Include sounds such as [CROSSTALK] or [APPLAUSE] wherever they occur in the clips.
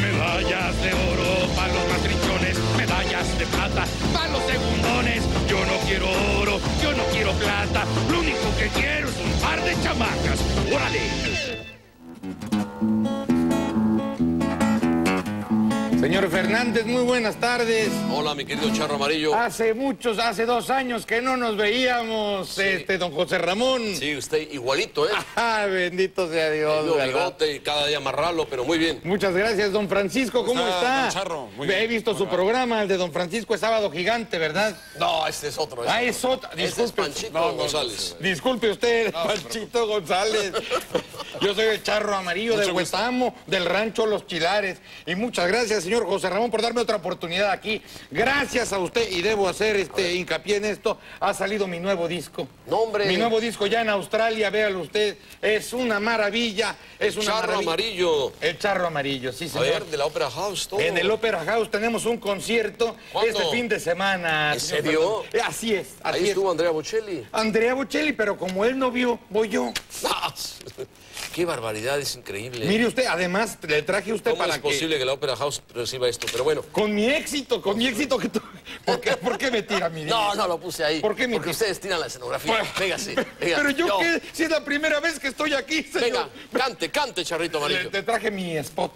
Medallas de oro para los matrichones, medallas de plata para los segundones. Yo no quiero oro, yo no quiero plata, lo único que quiero es un par de chamacas. ¡Órale! Señor Fernández, muy buenas tardes. Hola, mi querido Charro Amarillo. Hace muchos, hace dos años que no nos veíamos, este, don José Ramón. Sí, usted igualito, ¿eh? Ah, bendito sea Dios, ¿verdad? bigote y cada día más ralo, pero muy bien. Muchas gracias, don Francisco. ¿Cómo está, está? don Charro? Muy He bien. visto ¿Cómo su programa, el de don Francisco es Sábado Gigante, ¿verdad? No, este es otro. Ah, es otro. Este es Disculpe. Panchito No, no, no, González. Disculpe usted, Panchito González. [LAUGHS] Yo soy el charro amarillo de Mucho gusto. Huetamo, del rancho Los Chilares. Y muchas gracias, señor José Ramón, por darme otra oportunidad aquí. Gracias a usted, y debo hacer este hincapié en esto, ha salido mi nuevo disco. No, hombre. Mi nuevo disco ya en Australia, véalo usted. Es una maravilla. Es una Charro maravilla. Amarillo. El charro amarillo, sí, A señor. ver, de la Opera House, todo. En el Opera House tenemos un concierto ¿Cuándo? este fin de semana. ¿En señor serio? Fernández. Eh, Así es, así Ahí es. estuvo Andrea Bocelli. Andrea Bocelli, pero como él no vio, voy yo. [LAUGHS] Qué barbaridad, es increíble. Mire usted, además le traje a usted ¿Cómo para es posible que... la Opera House reciba esto? Pero bueno. que... Con mi éxito, con mi éxito que tú... [LAUGHS] ¿Por qué, por qué me tira mi No, no lo puse ahí. ¿Por qué me Porque ustedes tiran la escenografía. Bueno. Véngase, [LAUGHS] venga. Pero yo, qué, si es la primera vez que estoy aquí, señor. Venga, cante, cante, Charrito Le, Amarillo. te traje mi spot.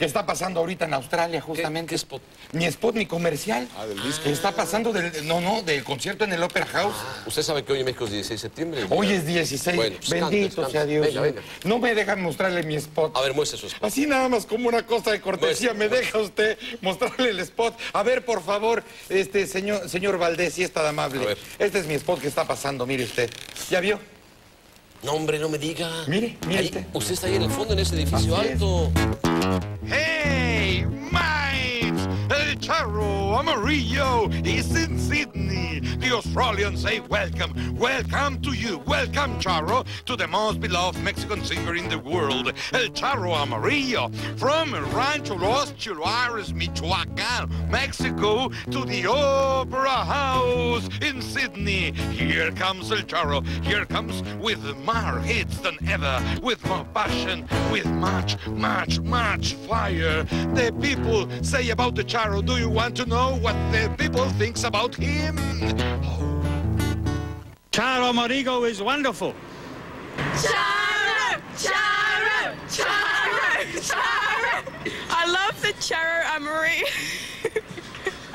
Que está pasando ahorita en Australia, justamente. qué spot? Mi spot, mi comercial. Ah, del disco. Que está pasando del... No, no, del concierto en el Opera House. Usted sabe que hoy en México es 16 de septiembre. Hoy es 16. Bueno, pues Bendito cante, sea cante. Dios. Venga, venga. No me dejan mostrarle mi spot. A ver, muestre su spot. Así nada más como una cosa de cortesía, Muestre, me deja usted mostrarle el spot. A ver, por favor, este señor, señor Valdés, si es tan amable. Este es mi spot que está pasando, mire usted. ¿Ya vio? No, hombre, no me diga. Mire, mire Ahí- usted. está ahí en el fondo, en ese edificio Así es. alto. Hey, mates! El charro amarillo is in Sydney. The Australians say welcome, welcome to you, welcome charro to the most beloved Mexican singer in the world, El Charro Amarillo. From Rancho Los Chihuahuas, Michoacán, Mexico, to the Opera House in Sydney. Here comes El Charro. Here comes with more hits than ever, with more passion, with much, much, much fire. The people say about the Charro. Do you want to know what the people thinks about him? Charo Amarillo is wonderful. Charo! Charo! Charo! Charo! I love the Charo Amarillo. [LAUGHS]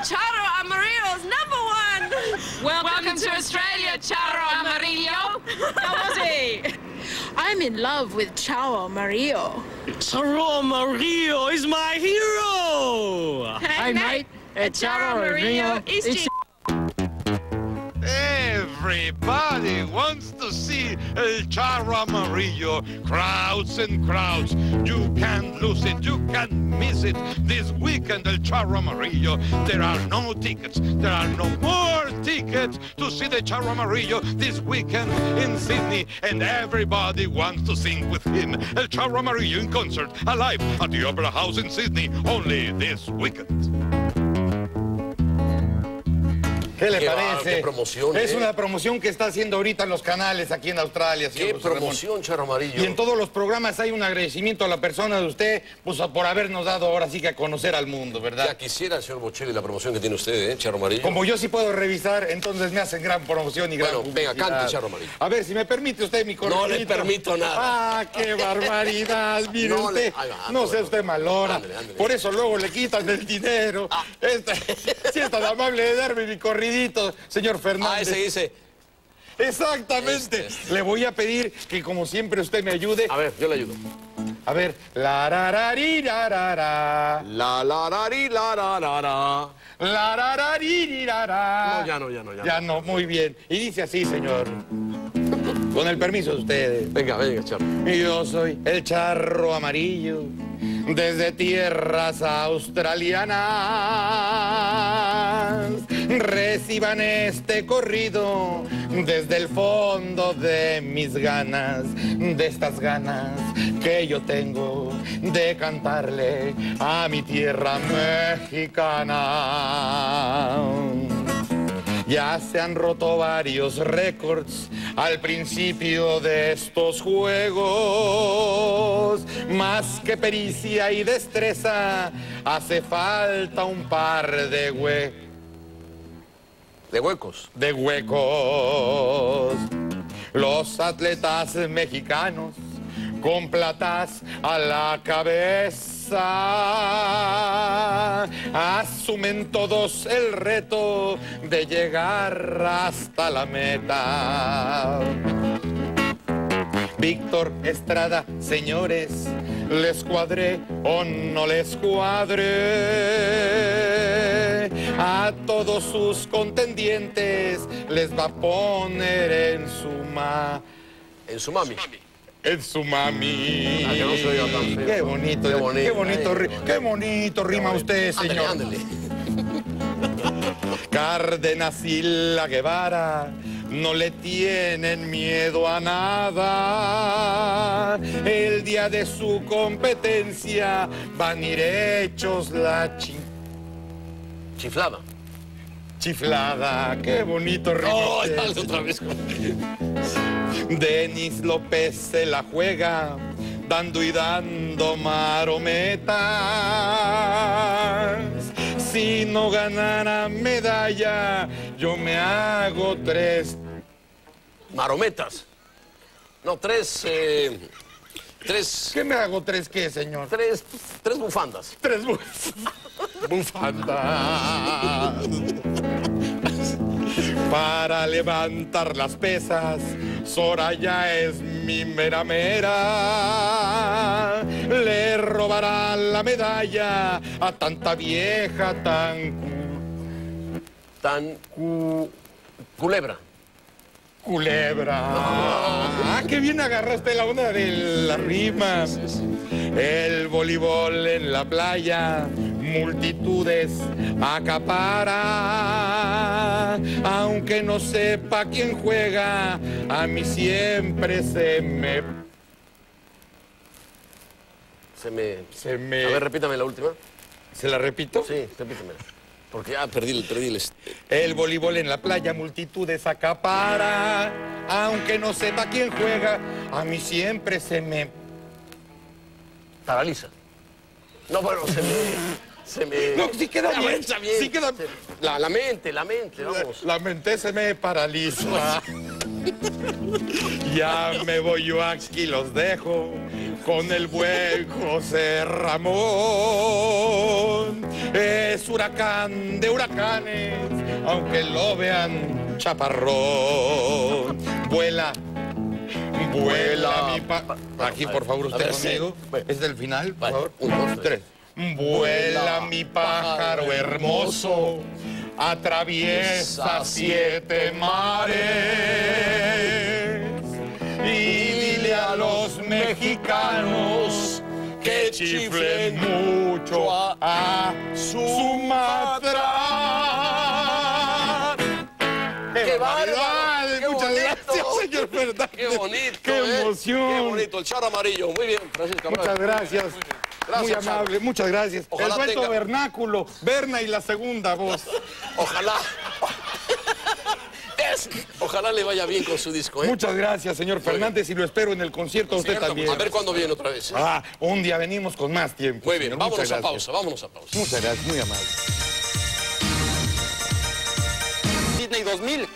Charo Amarillo is number one. Welcome, to Australia, Charo Amarillo. How was he? I'm in love with Charo Amarillo. Charo Amarillo is my hero. Hey, mate. Charo Amarillo is Everybody wants to see El Charro Amarillo. Crowds and crowds. You can't lose it. You can't miss it. This weekend, El Charro Amarillo. There are no tickets. There are no more tickets to see the Charro Amarillo this weekend in Sydney. And everybody wants to sing with him. El Charro Amarillo in concert, alive at the Opera House in Sydney. Only this weekend. ¿Qué le Qué parece? bárbaro, qué promoción, Es ¿eh? una promoción que está haciendo ahorita en los canales aquí en Australia, señor Qué promoción, Charro Amarillo. Y en todos los programas hay un agradecimiento a la persona de usted, pues por habernos dado ahora sí que a conocer al mundo, ¿verdad? Ya quisiera, señor Bocelli, la promoción que tiene usted, ¿eh, Charro Amarillo? Como yo sí puedo revisar, entonces me hacen gran promoción y gran Bueno, venga, cante, Charro Amarillo. A ver, si me permite usted mi No correo. le permito nada. Ah, qué [LAUGHS] barbaridad, mire No le- usted. Va, no sea usted malora. ándale, ándale. Por eso luego le quitan el dinero. Este, [LAUGHS] si es tan amable de darme mi señor Fernández. Ah, ese dice. Exactamente. Este, Le voy a pedir que como siempre usted me ayude. A ver, yo le ayudo. A ver, la ra ra ri, ra ra ra. La la la ri, la la la ra ra ri, ri, ra, ra. No, ya no, ya no, ya Ya no, muy bien. Y dice así, señor. Con el permiso de ustedes. Venga, venga, Charro. Y yo soy el charro amarillo desde tierras australianas. Reciban este corrido desde el fondo de mis ganas, de estas ganas que yo tengo de cantarle a mi tierra mexicana. Ya se han roto varios récords Al principio de estos juegos, más que pericia y destreza, hace falta un par de hue- De huecos. de huecos. Los atletas mexicanos con platas a la cabeza asumen todos el reto de llegar hasta la meta. Víctor Estrada, señores, les cuadré o no les cuadré. A todos sus contendientes les va a poner en su ma, En su mami. en su mami. Ah, que no se oiga tan feo. Qué bonito, Qué bonito, qué bonito, ay, ri- qué qué bonito rima usted, Ándale, señor. ándale. [LAUGHS] Cárdenas y la Guevara no le tienen miedo a nada. El día de su competencia van a ir hechos la chi- Chiflada. Chiflada. Qué bonito rima. Oh, otra vez. Denis López se la juega, dando y dando marometas. Si no ganara medalla, yo me hago tres. Marometas. No, tres. eh, tres. ¿Qué me hago tres qué, señor? Tres. Tres bufandas. Tres bu- [LAUGHS] bufandas. Para levantar las pesas, Soraya es mi mera mera. Le robará la medalla a tanta vieja tan cu- Tan. Cu, culebra. Culebra. Ah, qué bien agarraste la onda de la rima. El voleibol en la playa, multitudes acapara. Aunque no sepa quién juega, a mí siempre se me... Se me. Se me... A ver, repítame la última. ¿Se la repito? Sí, repítame. Porque ya perdí, el- perdí el. El voleibol en la playa, multitudes acapara. Aunque no sepa quién juega, a mí siempre se me... Paraliza. No, bueno, se me. Se me. No, sí queda bien, bien. sí queda- Se- La, la mente, la mente, vamos. La mente se me paraliza. [LAUGHS] ya me voy yo aquí, los dejo con el buen José Ramón. Es huracán de huracanes, aunque lo vean chaparrón. Vuela. Vuela mi pa... Aquí, por favor, usted conmigo. Es del final, por favor. uno, dos, tres. Vuela mi pájaro hermoso, atraviesa siete mares y dile a los mexicanos que chiflen mucho a Sumatra. [LAUGHS] ¡Qué bonito! ¡Qué ¿eh? emoción! ¡Qué bonito! El charro amarillo. Muy bien, Francisco. Muchas gracias. Muy Gracias, amable, muchas gracias. Ojalá el dueto tenga- vernáculo, Berna y la segunda voz. [LAUGHS] Ojalá. [LAUGHS] Es- Ojalá le vaya bien con su disco, ¿eh? Muchas gracias, señor Fernández, y lo espero en el concierto a usted Cierto, también. A ver cuándo viene otra vez. ¿eh? Ah, un día venimos con más tiempo. Muy bien, señor. vámonos Muchas a gracias. pausa, vámonos a pausa. Muchas gracias, muy amable. Disney 2000